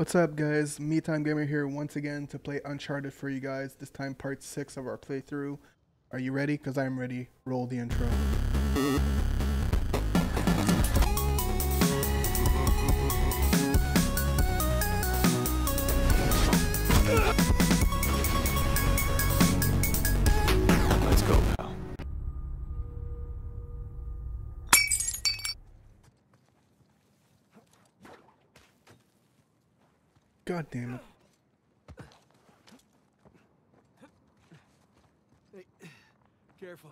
What's up, guys? Me Time Gamer here once again to play Uncharted for you guys. This time, part six of our playthrough. Are you ready? Because I'm ready. Roll the intro. God damn it. Hey, careful.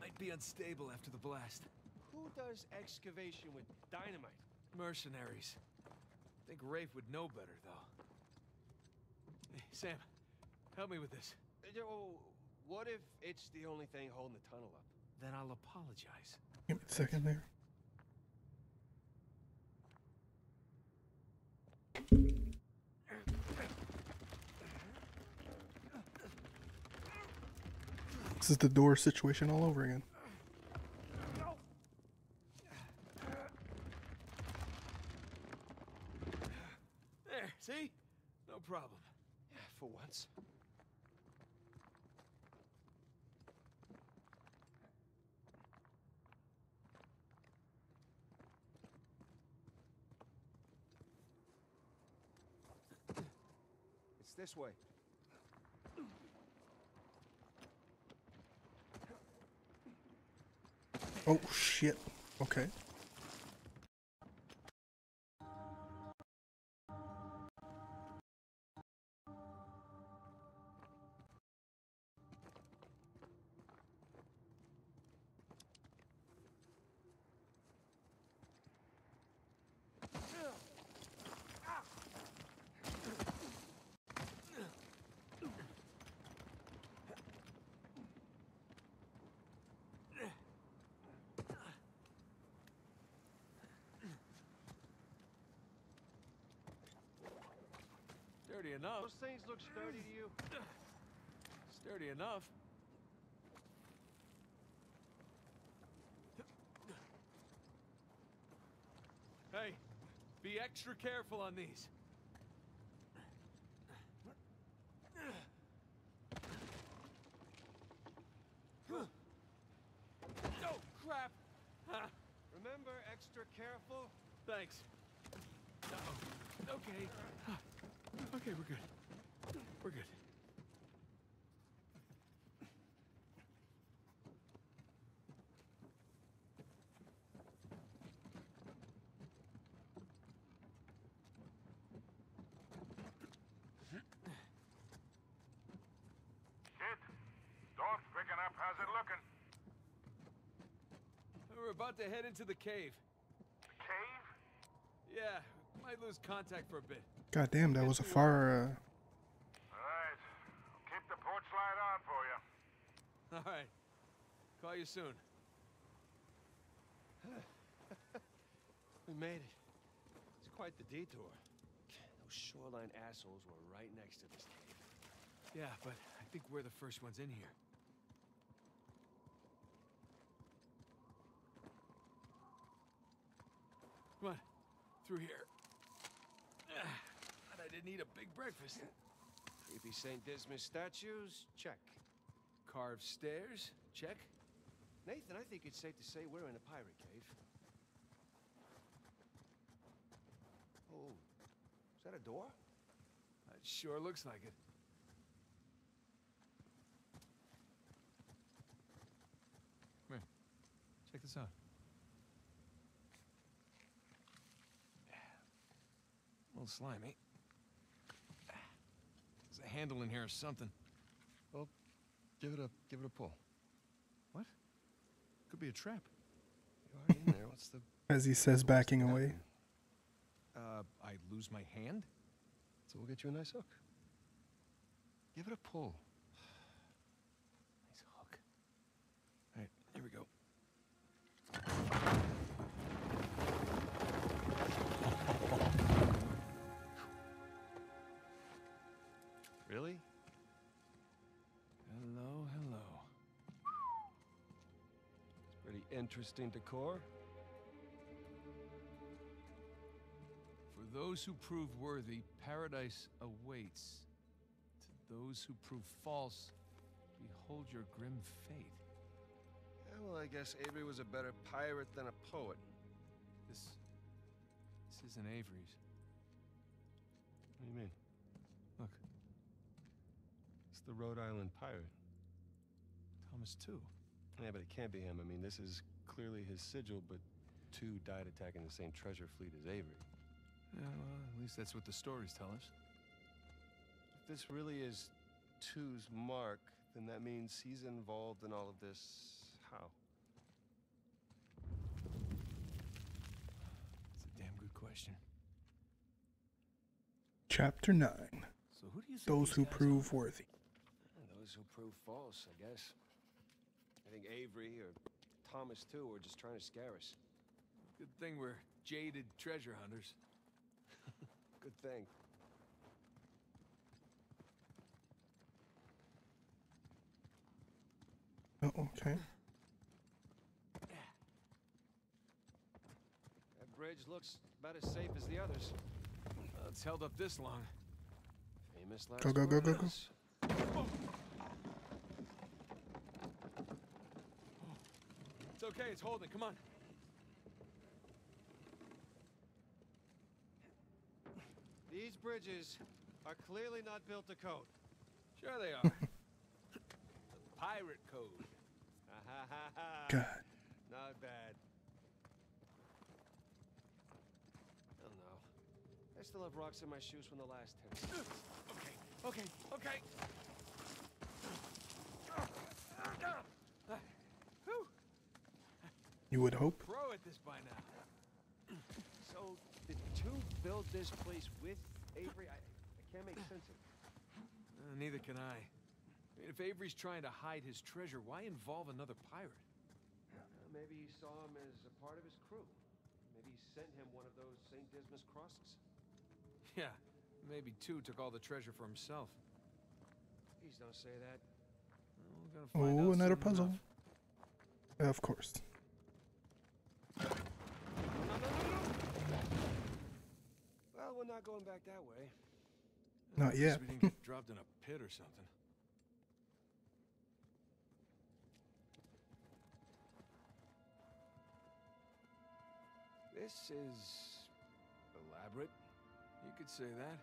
Might be unstable after the blast. Who does excavation with dynamite? Mercenaries. Think Rafe would know better, though. Hey, Sam, help me with this. Uh, Oh, what if it's the only thing holding the tunnel up? Then I'll apologize. Give me a second there. This is the door situation all over again. There, see? No problem. Yeah, for once. It's this way. Oh, shit. Okay. Sturdy enough. Those things look sturdy to you. Sturdy enough. Hey, be extra careful on these. Oh, crap! Ah, Remember, extra careful. thanks. Uh-oh. Okay. Ah, Okay, we're good. We're good. Kid, dog's picking up. How's it looking? We're about to head into the cave. The cave? Yeah, might lose contact for a bit. God damn, that was a far, uh, All right. I'll keep the porch light on for you. All right. Call you soon. We made it. It's quite the detour. Those shoreline assholes were right next to this cave. Yeah, but I think we're the first ones in here. Come on, through here. I didn't eat a big breakfast. Creepy St. Dismas statues? Check. Carved stairs? Check. Nathan, I think it's safe to say we're in a pirate cave. Oh, is that a door? It sure looks like it. Come here. Check this out. Little slimy. There's a handle in here or something. Well, give it a give it a pull. What? Could be a trap. You are in there. What's the? as he says, backing away. Uh, I lose my hand? So we'll get you a nice hook. Give it a pull. Interesting decor. For those who prove worthy, paradise awaits. To those who prove false, behold your grim fate. Yeah, well, I guess Avery was a better pirate than a poet. This. This isn't Avery's. What do you mean? Look, It's the Rhode Island pirate. Thomas Tew. Yeah, but it can't be him. I mean, this is clearly his sigil, but Tew died attacking the same treasure fleet as Avery. Yeah, well, at least that's what the stories tell us. If this really is Tew's mark, then that means he's involved in all of this. How? It's a damn good question. Chapter 9 So who do you think Those Who guys Prove Worthy. Those who prove false, I guess. I think Avery or Thomas, Tew, were just trying to scare us. Good thing we're jaded treasure hunters. Good thing. Oh, okay. That bridge looks about as safe as the others. Well, it's held up this long. Famous last Go, go, go, go, go. It's okay, it's holding. Come on. These bridges are clearly not built to code. Sure they are. the pirate code. Ha ha ha ha. God. Not bad. Oh no. I still have rocks in my shoes from the last test. Okay, okay, okay. You would hope. pro at this by now. So, did Tew build this place with Avery? I, I can't make sense of it. Uh, neither can I. I mean, if Avery's trying to hide his treasure, why involve another pirate? Uh, maybe he saw him as a part of his crew. Maybe he sent him one of those St. Dismas crosses. Yeah, maybe Tew took all the treasure for himself. Please don't say that. Well, we're gonna find Oh, another puzzle. enough. Of course. No, no, no, no! Well, we're not going back that way. Not yet. We didn't get dropped in a pit or something. This is elaborate. You could say that.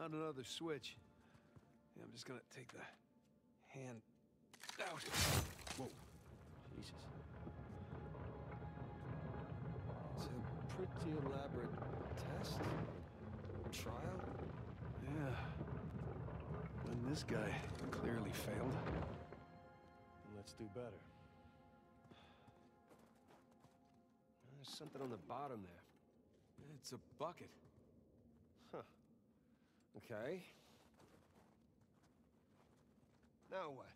Found another switch. Yeah, I'm just gonna take the hand out. Jesus. It's a pretty elaborate test. Trial? Yeah. And this guy clearly failed. Let's do better. There's something on the bottom there. It's a bucket. Huh. Okay. Now what?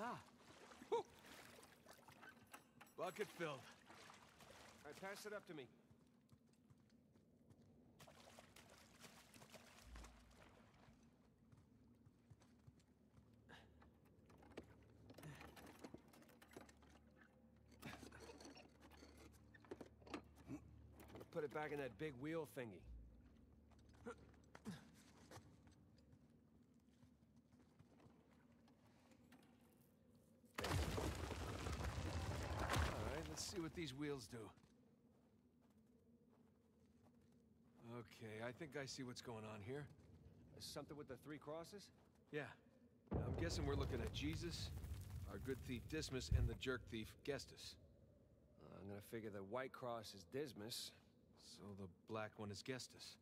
Ah. Whew. Bucket filled. All right, pass it up to me. Put it back in that big wheel thingy. All right, let's see what these wheels do. Okay, I think I see what's going on here. Something with the three crosses? Yeah. I'm guessing we're looking at Jesus, our good thief Dismas, and the jerk thief Gestas. Uh, I'm gonna figure the white cross is Dismas. So the black one is Gestas.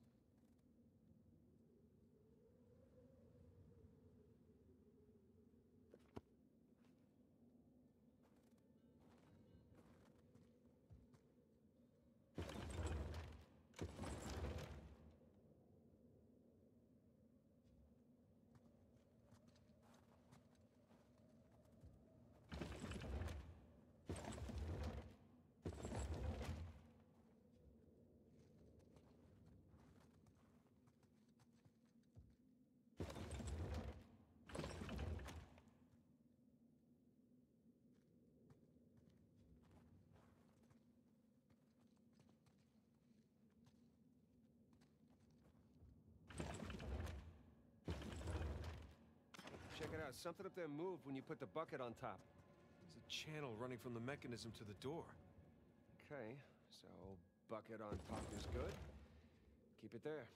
Yeah, something up there moved when you put the bucket on top. There's a channel running from the mechanism to the door. Okay, so bucket on top is good. Keep it there.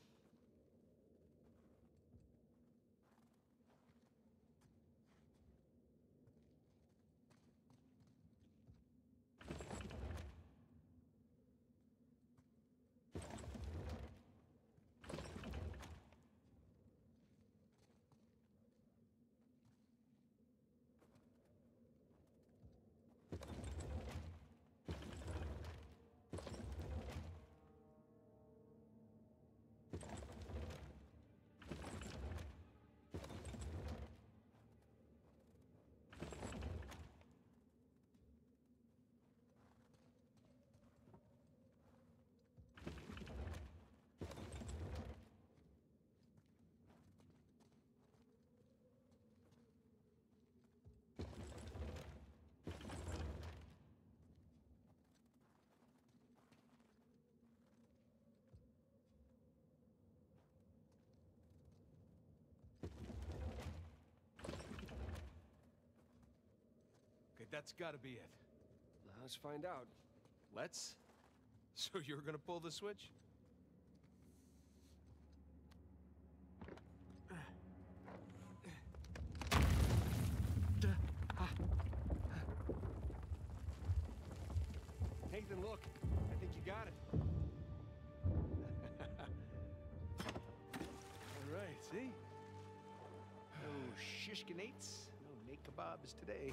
Okay, that's gotta be it. Let's find out. Let's? So you're gonna pull the switch? Nathan, look. I think you got it. All right, see? No shishkinates, no kebabs today.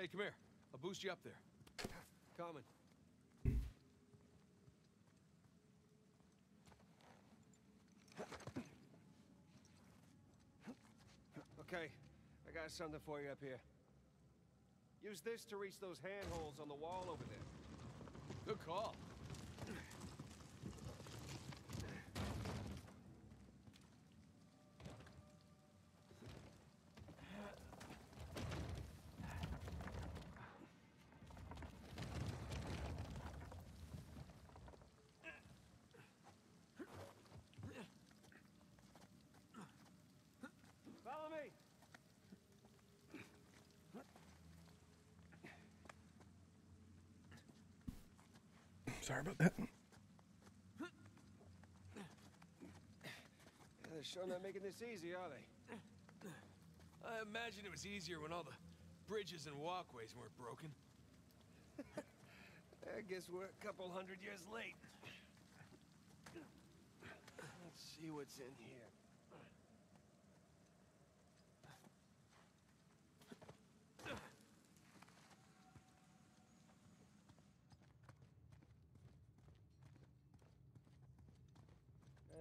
Hey, come here. I'll boost you up there. Coming. Okay, I got something for you up here. Use this to reach those handholds on the wall over there. Good call. Follow me! Sorry about that. Yeah, they're sure not making this easy, are they? I imagine it was easier when all the bridges and walkways weren't broken. I guess we're a couple hundred years late. Let's see what's in here.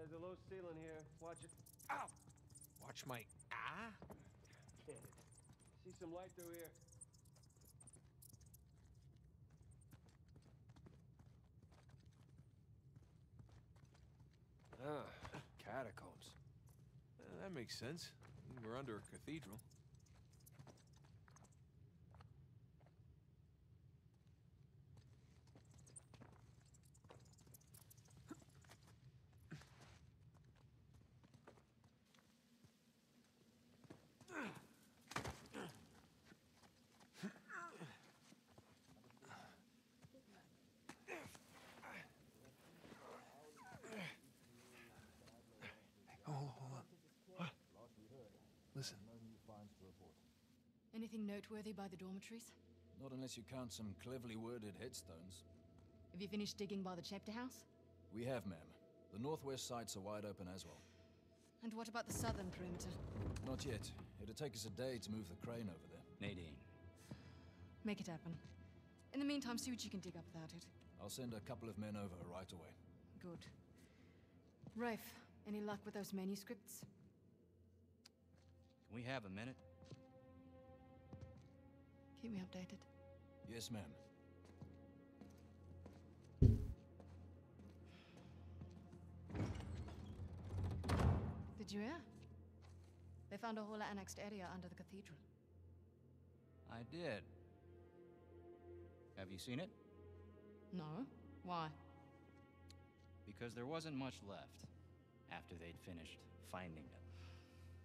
There's a low ceiling here. Watch it. Ow! Watch my ah? Damn. See some light through here. Ah, catacombs. Uh, that makes sense. We're under a cathedral. Oh, hold on. What? Listen. Anything noteworthy by the dormitories? Not unless you count some cleverly worded headstones. Have you finished digging by the chapter house? We have, ma'am. The northwest sites are wide open as well. And what about the southern perimeter? Not yet. It'll take us a day to move the crane over there. Nadine, Make it happen. In the meantime, see what you can dig up without it. I'll send a couple of men over right away. Good. Rafe, any luck with those manuscripts? can we have a minute? Keep me updated. Yes, ma'am. Did you hear? They found a whole annexed area under the cathedral. I did. Have you seen it? No? Why? Because there wasn't much left after they'd finished finding it.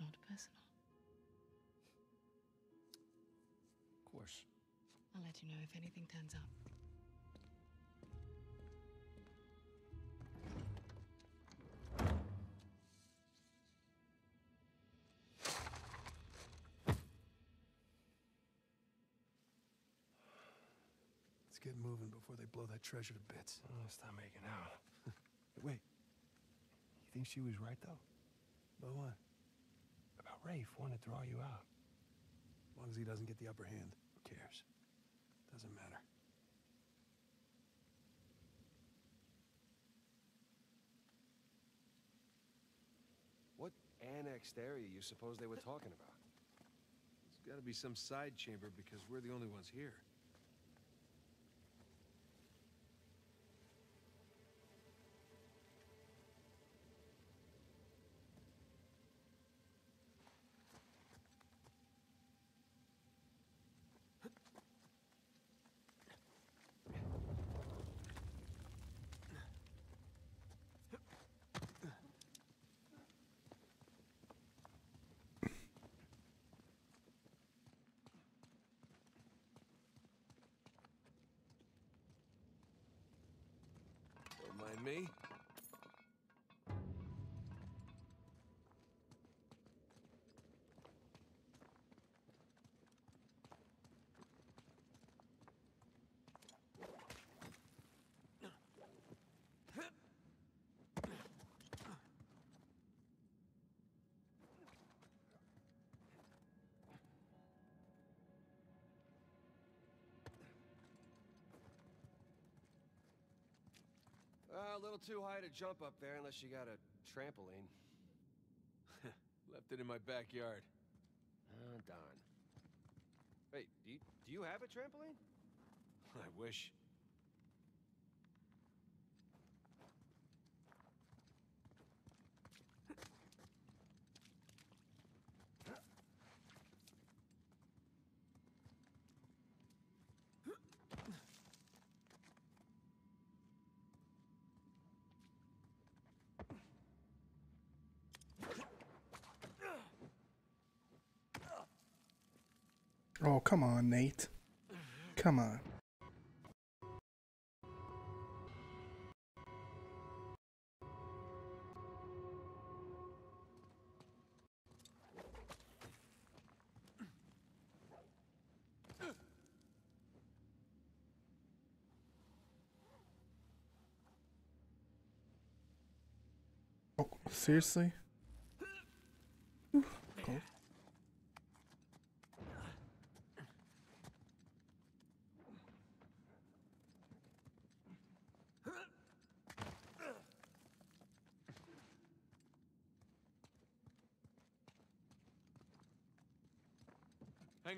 Not personal. Of course. I'll let you know if anything turns up. Let's get moving before they blow that treasure to bits. Oh, stop making out. Wait. You think she was right, though? About what? About Rafe wanting to draw you out. As long as he doesn't get the upper hand, who cares? Doesn't matter. What annexed area you suppose they were talking about? There's got to be some side chamber because we're the only ones here. Don't mind me. Little too high to jump up there unless you got a trampoline. Left it in my backyard. Oh, darn. Wait, do you, do you have a trampoline? I wish. Oh, come on, Nate. Come on. Oh, seriously?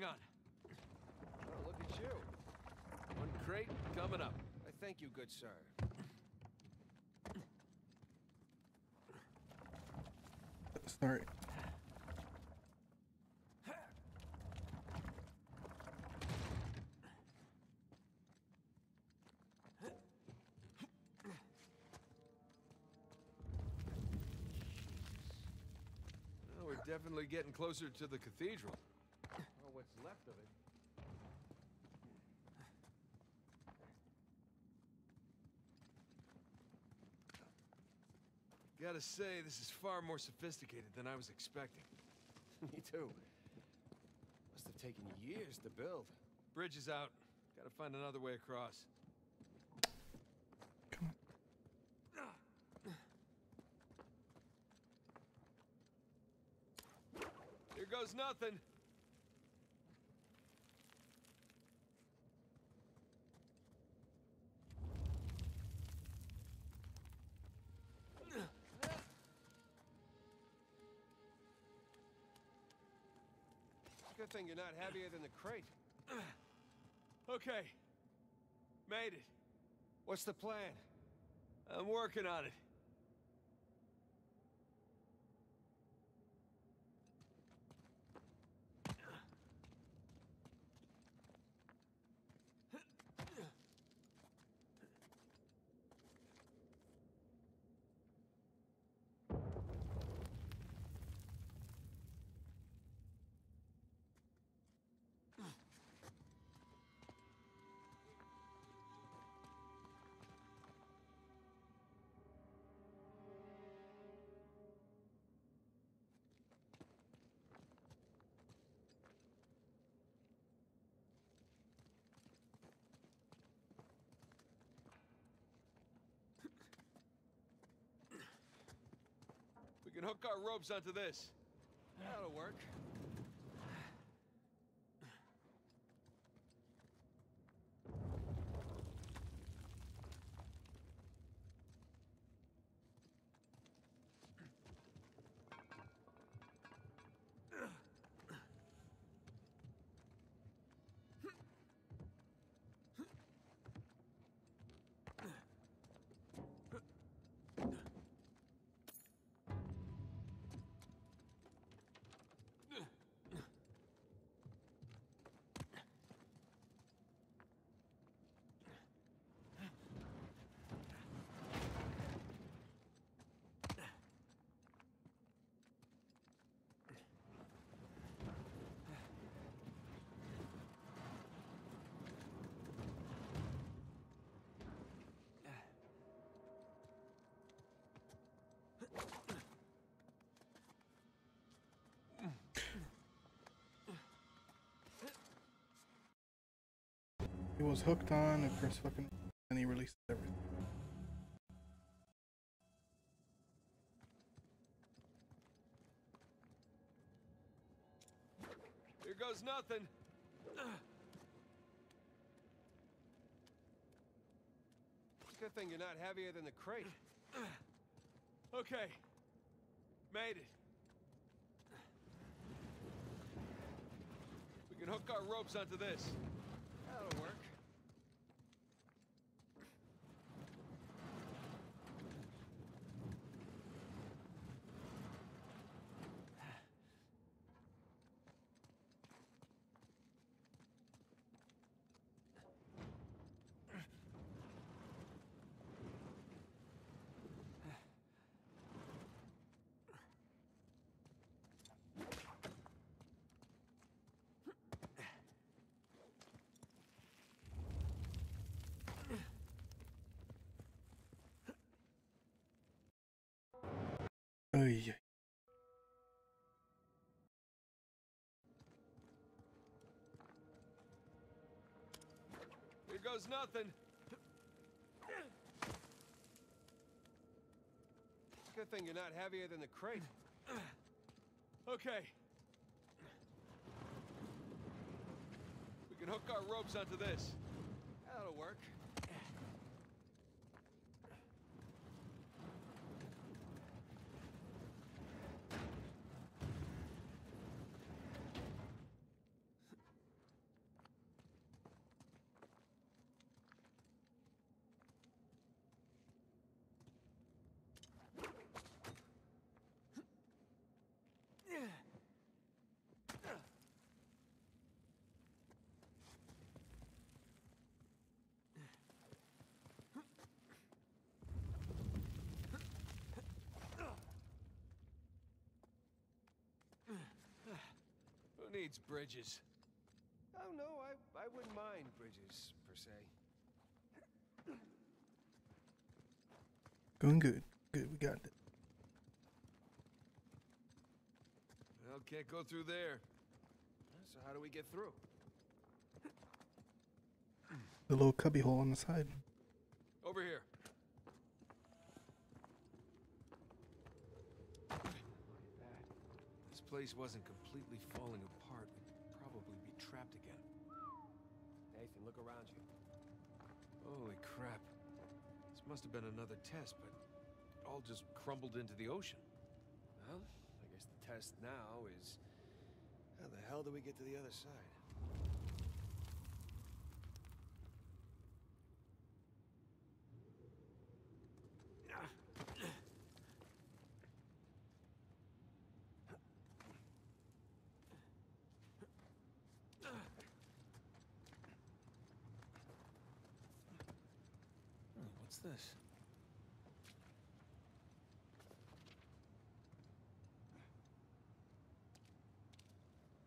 Hang on. Oh, look at you. One crate coming up. I thank you, good sir. Sorry. Well, we're definitely getting closer to the cathedral. Or what's left of it. Gotta say, this is far more sophisticated than I was expecting. Me too. Must have taken years to build. Bridge is out. Gotta find another way across. Come on. Here goes nothing. Thing you're not heavier than the crate. Okay. Made it. What's the plan? I'm working on it. We can hook our ropes onto this. That'll work. It was hooked on, of course, fucking, and he released everything. Here goes nothing. Good thing you're not heavier than the crate. Okay. Made it. We can hook our ropes onto this. That'll work. Oy. Here goes nothing. Good thing you're not heavier than the crate. Okay. We can hook our ropes onto this. That'll work. Who needs bridges? Oh, no, I, I wouldn't mind bridges, per se. Going good. Good, we got it. Well, can't go through there. So how do we get through? The little cubby hole on the side. Over here. This place wasn't completely falling apart. We'd probably be trapped again. Nathan, look around you. Holy crap. This must have been another test, but it all just crumbled into the ocean. Well, I guess the test now is... How the hell do we get to the other side? Oh, what's this?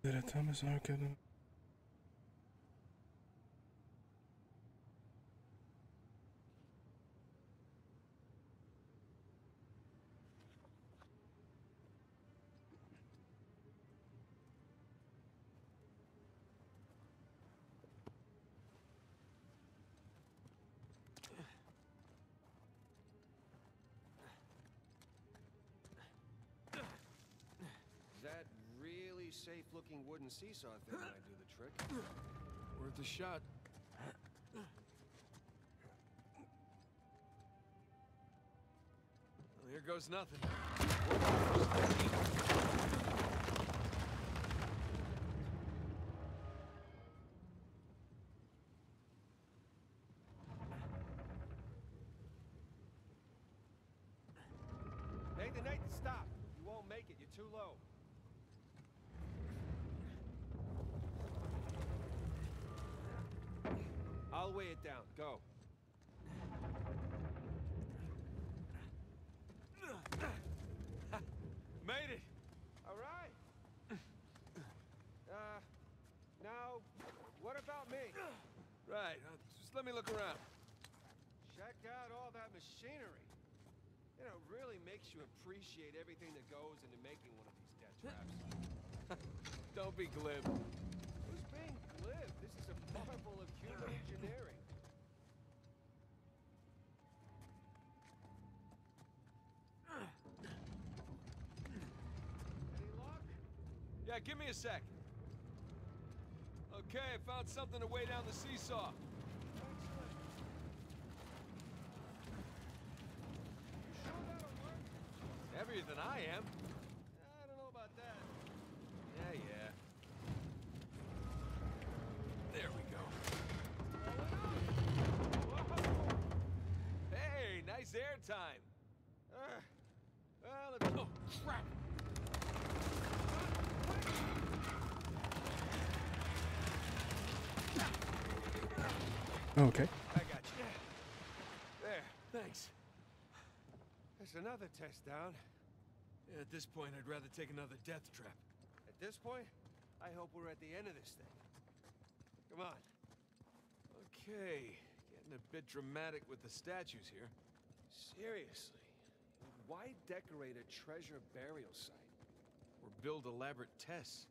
Did I Thomas Arquette? That really safe-looking wooden seesaw thing might do the trick. Worth a shot. Well, here goes nothing. Nathan, Nathan, stop! You won't make it. You're too low. I'll weigh it down. Go. Made it! All right. Uh, now, what about me? Right, uh, just let me look around. Check out all that machinery. You know, it really makes you appreciate everything that goes into making one of these death traps. Don't be glib. Who's being glib? This is a marvel of human engineering. Any luck? Yeah, give me a sec. Okay, I found something to weigh down the seesaw. Excellent. Sure that'll work? Heavier than I am. I don't know about that. Yeah, yeah. There we go. Whoa! Hey, nice air time. Uh, well, if Oh, crap! Okay. I got you. There. Thanks. There's another test down. Yeah, at this point, I'd rather take another death trap. At this point, I hope we're at the end of this thing. Come on. Okay, getting a bit dramatic with the statues here. Seriously. Why decorate a treasure burial site? Or build elaborate tests.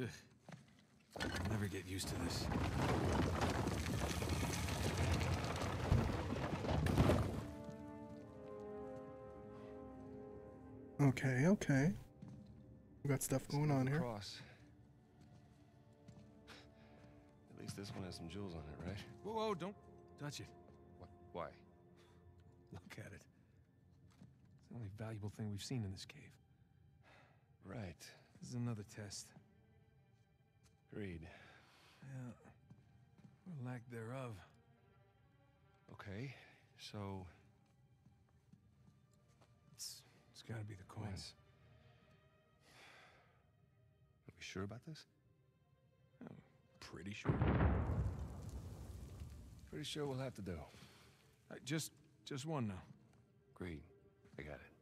Ugh. never get used to this. Okay, okay. We got stuff going on here. Cross. At least this one has some jewels on it, right? Whoa, whoa, don't touch it. What? Why? Look at it. It's the only valuable thing we've seen in this cave. Right. This is another test. Agreed. Yeah. Or lack thereof. Okay, so It's, it's gotta be the coins. are we sure about this? Pretty sure. Pretty sure we'll have to do. Uh, just, just one now. Agreed. I got it.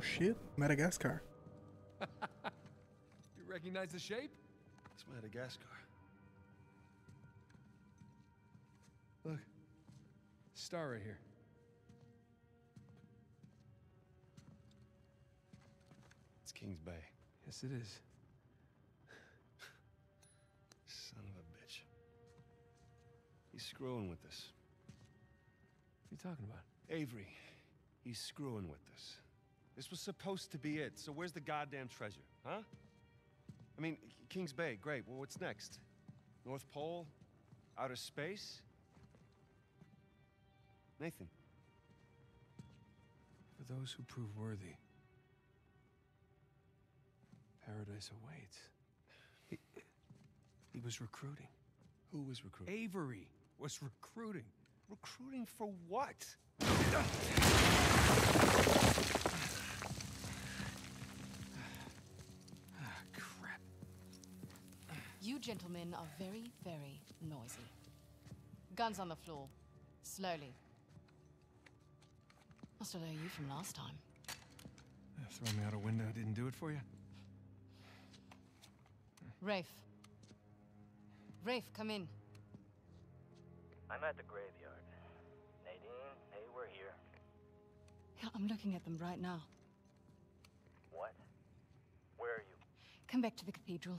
Oh shit, Madagascar. You recognize the shape? It's Madagascar. Look. Star right here. It's Kings Bay. Yes, it is. Son of a bitch. He's screwing with us. What are you talking about? Avery, he's screwing with us. This was supposed to be it, so where's the goddamn treasure, huh? I mean, Kings Bay, great. Well, what's next? North Pole? Outer space? Nathan, For those who prove worthy, paradise awaits. He, he was recruiting. who was recruiting? Avery was recruiting. Recruiting for what? You gentlemen are very, very noisy. Guns on the floor. Slowly. Must have known you from last time. Uh, Throw me out a window didn't do it for you? Rafe. Rafe, come in. I'm at the graveyard. Nadine, hey, we're here. Yeah, I'm looking at them right now. What? Where are you? Come back to the cathedral.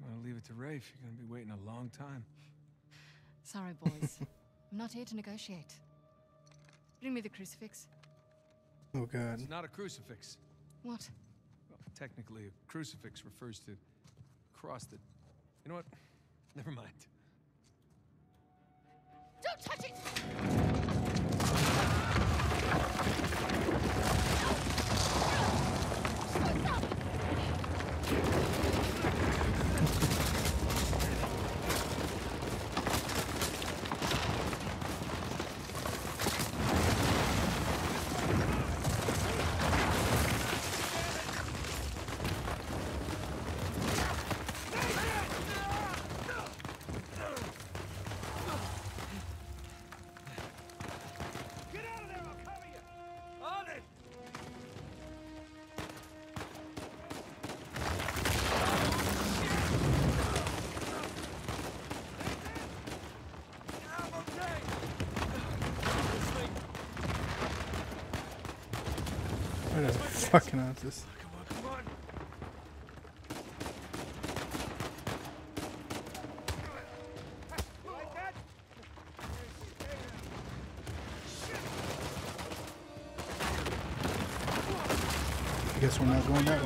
I'm gonna leave it to Rafe. You're gonna be waiting a long time. Sorry, boys. I'm not here to negotiate. Bring me the crucifix. Oh god. It's not a crucifix. What? Well, technically, a crucifix refers to a cross that. You know what? Never mind. Don't touch it! Fucking answers. I guess we're not going that way.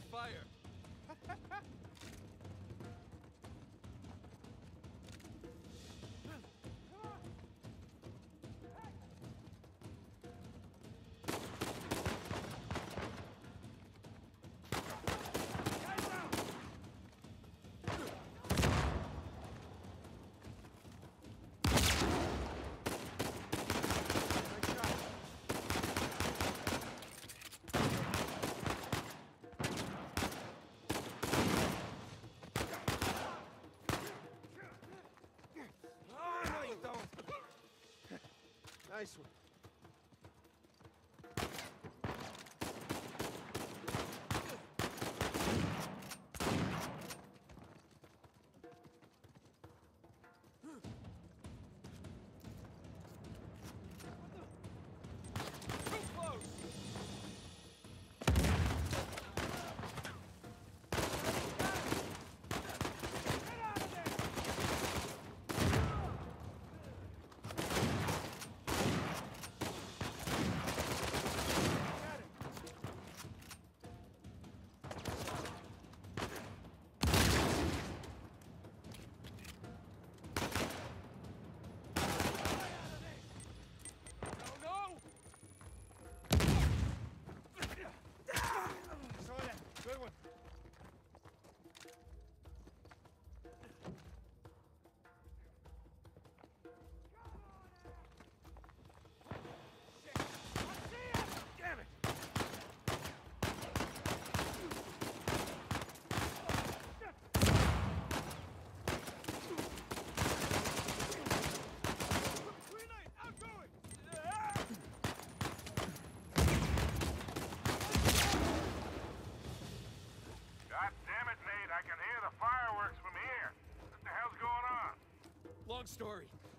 nice one.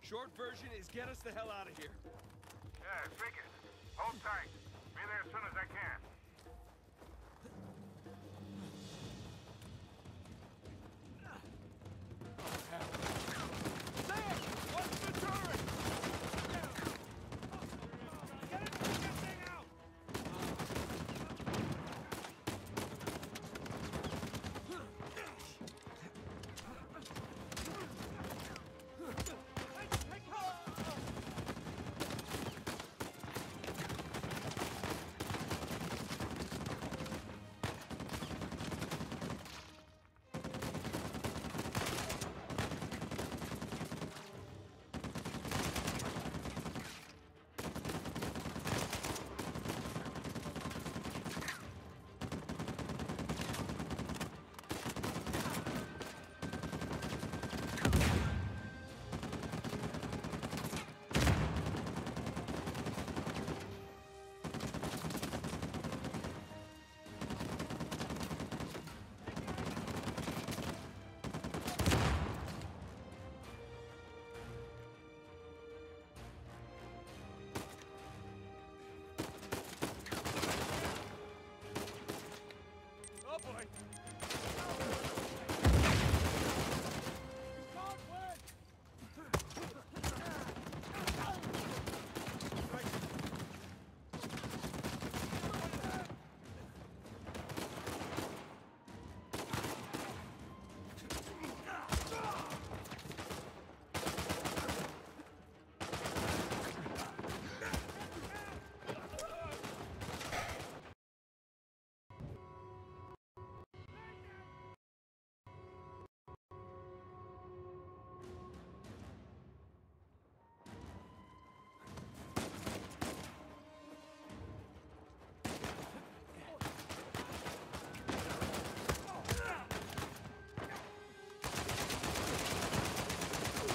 Short version is get us the hell out of here. Yeah, shake it. Hold tight. Be there as soon as I can.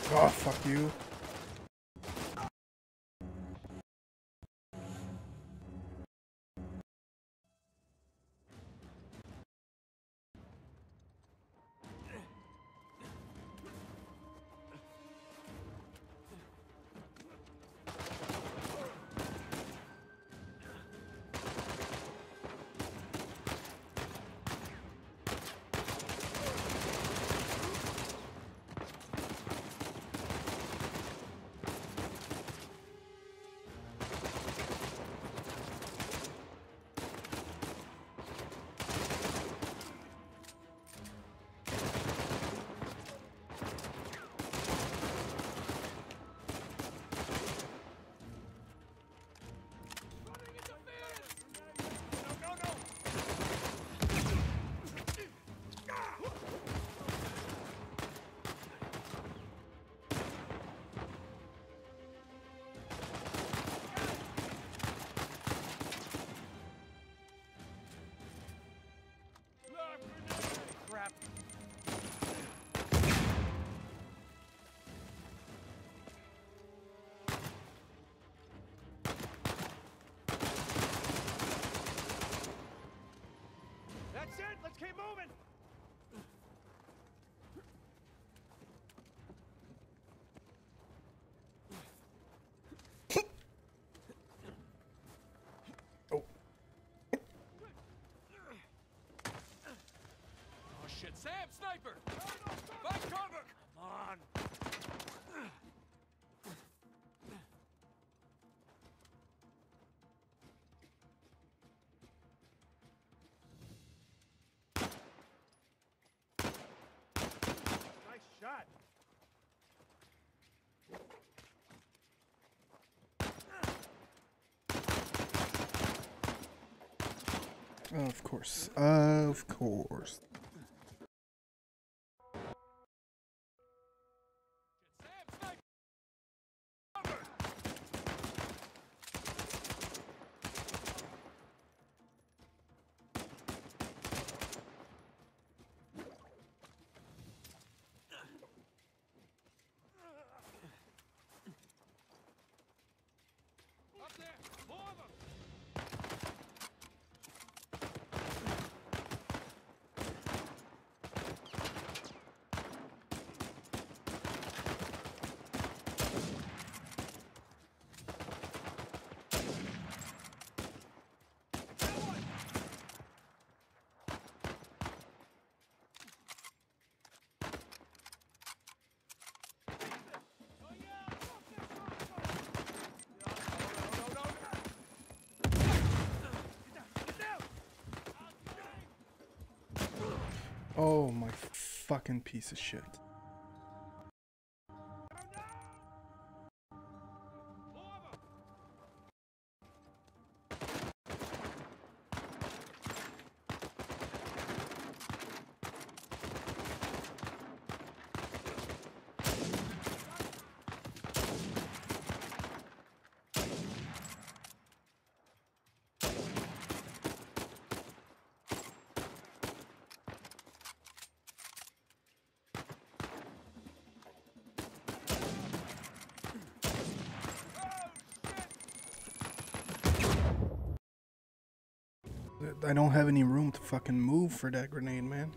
Oh, fuck you. moving! oh. oh shit, Sam, sniper! Of course. Of course. Oh my fucking piece of shit. To fucking move for that grenade, man.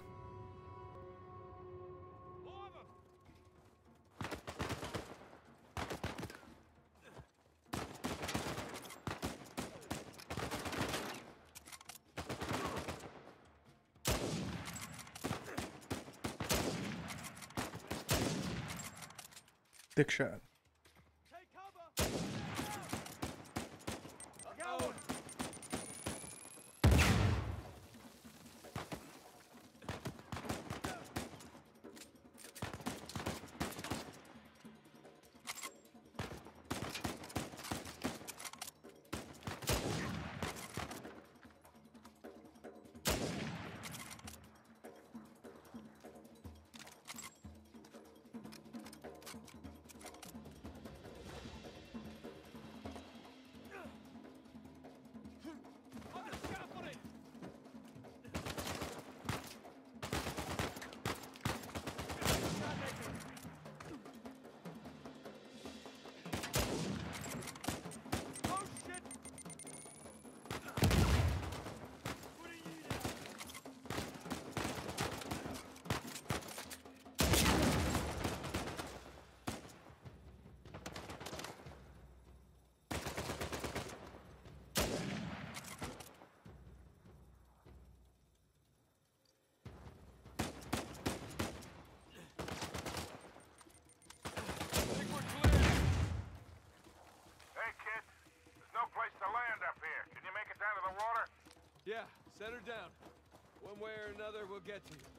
Dick shot. Set her down. One way or another, we'll get to you.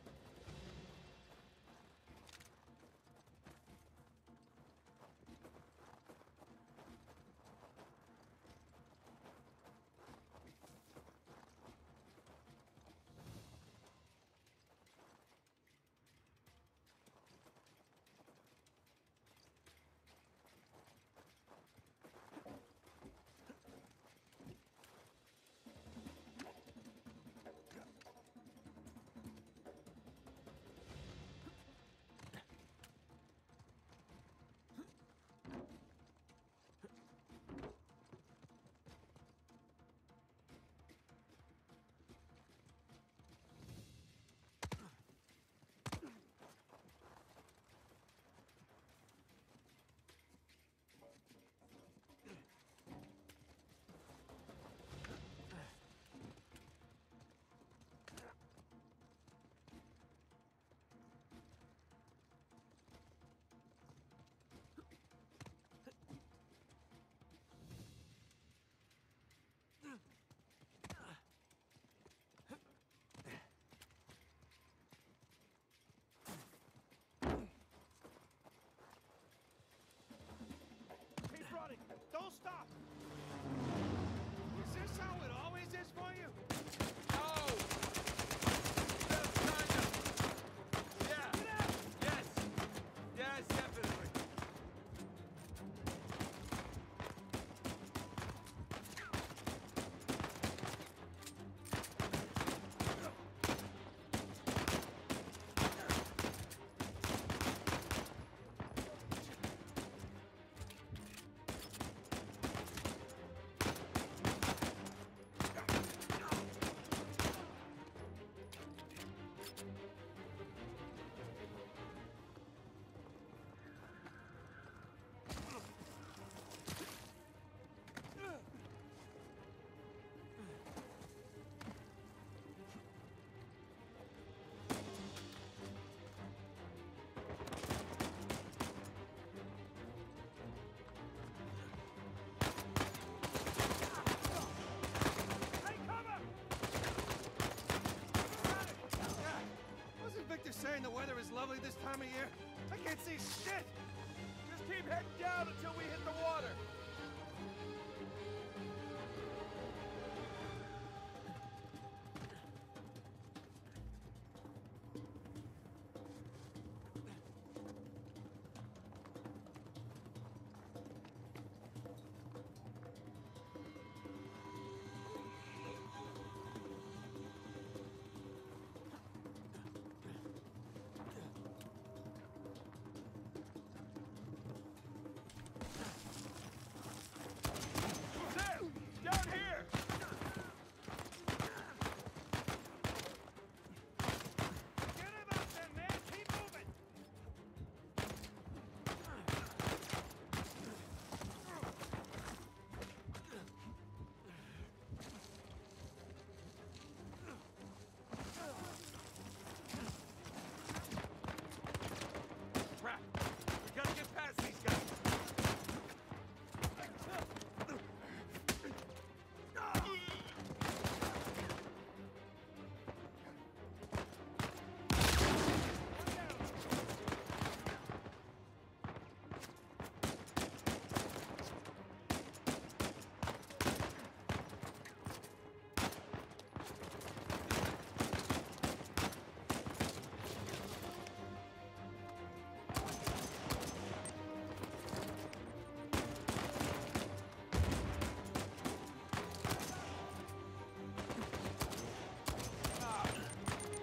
complain the weather is lovely this time of year? I can't see shit! Just keep heading down until we hit the water!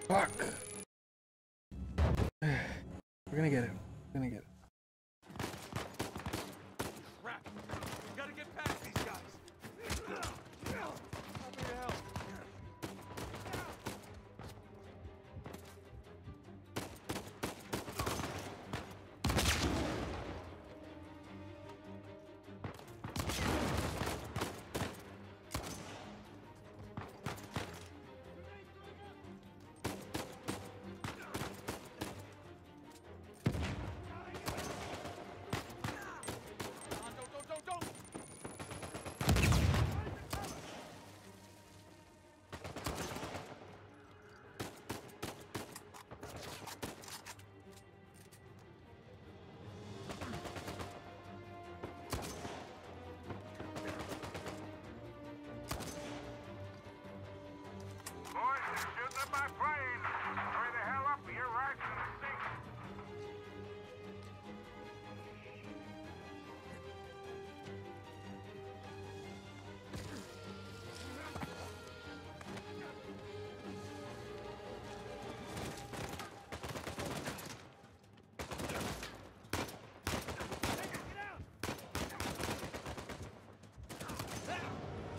Fuck. We're gonna get it.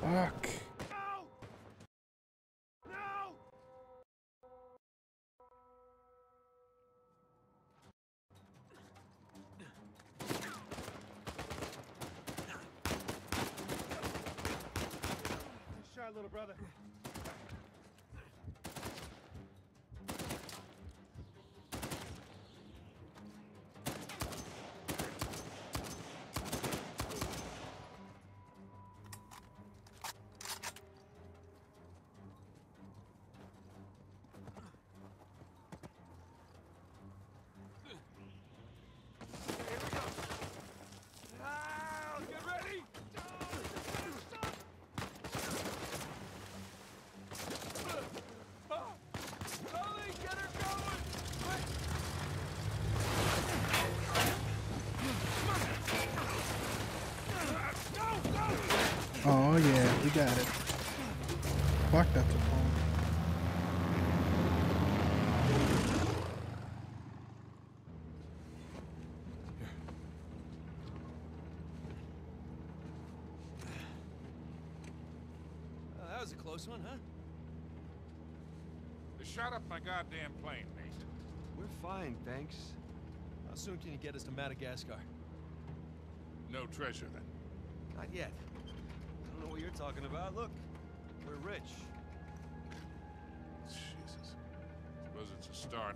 Fuck. Yeah, we got it. Fuck, that's a phone. Uh, that was a close one, huh? They shot up my goddamn plane, Nate. We're fine, thanks. How soon can you get us to Madagascar? No treasure, then. Not yet. I don't know what you're talking about. Look, we're rich. Jesus. Suppose it's a start.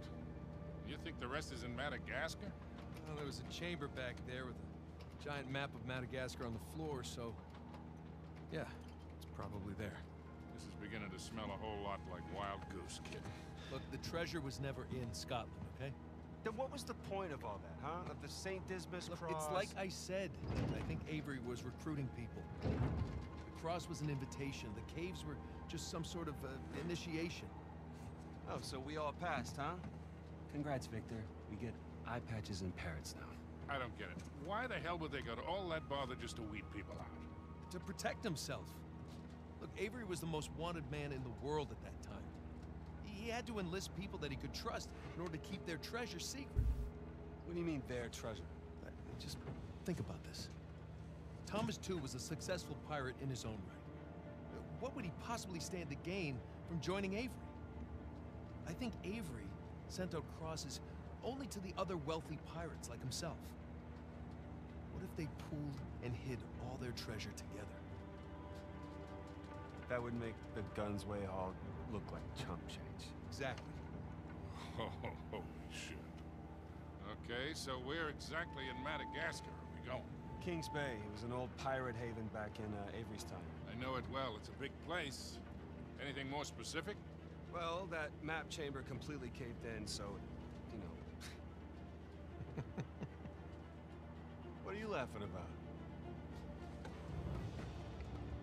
You think the rest is in Madagascar? Well, there was a chamber back there with a giant map of Madagascar on the floor, so... Yeah, it's probably there. This is beginning to smell a whole lot like Wild Goose, kid. Look, the treasure was never in Scotland, okay? Then what was the point of all that, huh? Of the St. Dismas Look, cross? it's like I said. I think Avery was recruiting people. The cross was an invitation. The caves were just some sort of uh, initiation. Oh, so we all passed, huh? Congrats, Victor. We get eye patches and parrots now. I don't get it. Why the hell would they go to all that bother just to weed people out? To protect himself. Look, Avery was the most wanted man in the world at that time. He had to enlist people that he could trust in order to keep their treasure secret. What do you mean, their treasure? Uh, Just think about this. Thomas Tew was a successful pirate in his own right. What would he possibly stand to gain from joining Avery? I think Avery sent out crosses only to the other wealthy pirates like himself. What if they pooled and hid all their treasure together? That would make the Gunsway haul look like chump change. Exactly. Oh, holy shit. Okay, so where exactly in Madagascar are we going? Kings Bay. It was an old pirate haven back in uh, Avery's time. I know it well. It's a big place. Anything more specific? Well, that map chamber completely caved in, so, you know. what are you laughing about?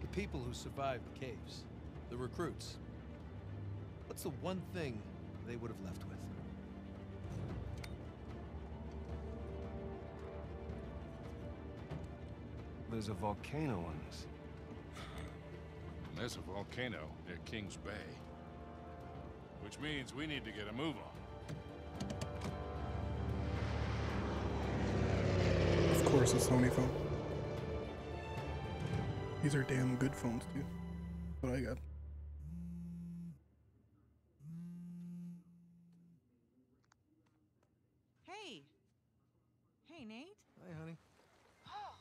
The people who survived the caves, the recruits. What's the one thing they would have left with? There's a volcano on this. And there's a volcano near Kings Bay. Which means we need to get a move on. Of course, a Sony phone. These are damn good phones, too. What I got. Hey. Hey, Nate. Hi, honey. Oh,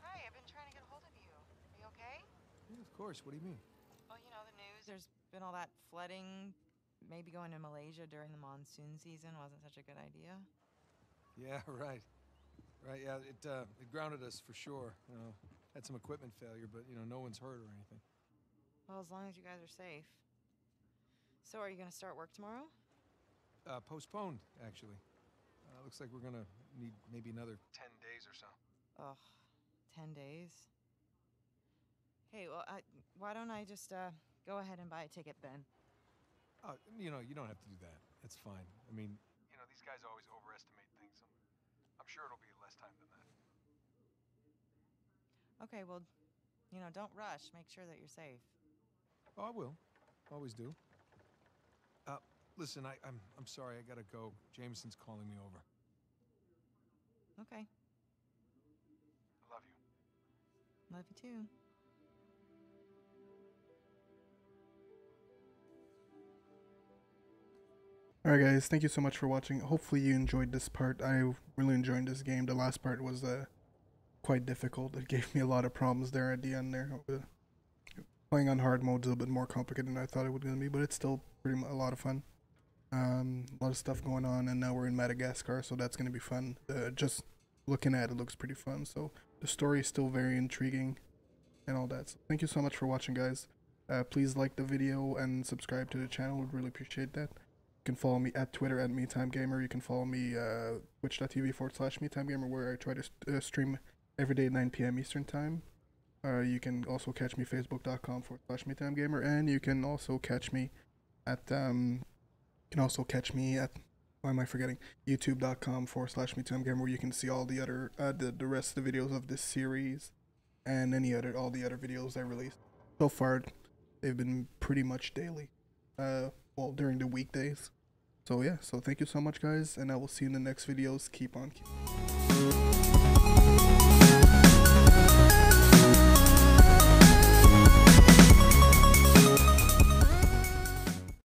hi. I've been trying to get a hold of you. Are you okay? Yeah, of course. What do you mean? Well, you know the news. There's been all that flooding. Maybe going to Malaysia during the monsoon season wasn't such a good idea. Yeah, right. Right, yeah, it, uh, it grounded us for sure. You know, had some equipment failure, but, you know, no one's hurt or anything. Well, as long as you guys are safe. So, are you going to start work tomorrow? Uh, postponed, actually. Uh, looks like we're gonna need maybe another 10 days or so. Ugh, 10 days. Hey, well, I, why don't I just uh, go ahead and buy a ticket then? Uh, you know, you don't have to do that. It's fine. I mean, you know, these guys always overestimate things. I'm, I'm sure it'll be less time than that. Okay, well, you know, don't rush. Make sure that you're safe. Oh, I will. Always do. Uh, listen, I, I'm, I'm sorry. I gotta go. Jameson's calling me over. Okay. I love you. Love you too. Alright guys, thank you so much for watching. Hopefully you enjoyed this part. I really enjoyed this game. The last part was uh, quite difficult. It gave me a lot of problems there at the end there. Uh, playing on hard mode is a little bit more complicated than I thought it would gonna be, but it's still pretty a lot of fun. Um, a lot of stuff going on, and now we're in Madagascar, so that's gonna be fun. Uh, just looking at it looks pretty fun. So the story is still very intriguing, and all that. So thank you so much for watching, guys. Uh, please like the video and subscribe to the channel. Would really appreciate that. You can follow me at Twitter at MeTimeGamer. You can follow me uh, twitch.tv forward slash MeTimeGamer where I try to st- uh, stream every day at 9 p.m. Eastern Time. Uh, you can also catch me Facebook.com forward slash MeTimeGamer. And you can also catch me at, um, you can also catch me at, why am I forgetting? YouTube.com forward slash MeTimeGamer where you can see all the other, uh, the, the rest of the videos of this series. and any other all the other videos I released. So far, they've been pretty much daily. Uh, well, during the weekdays. So yeah, so thank you so much, guys, and I will see you in the next videos. Keep on. Keep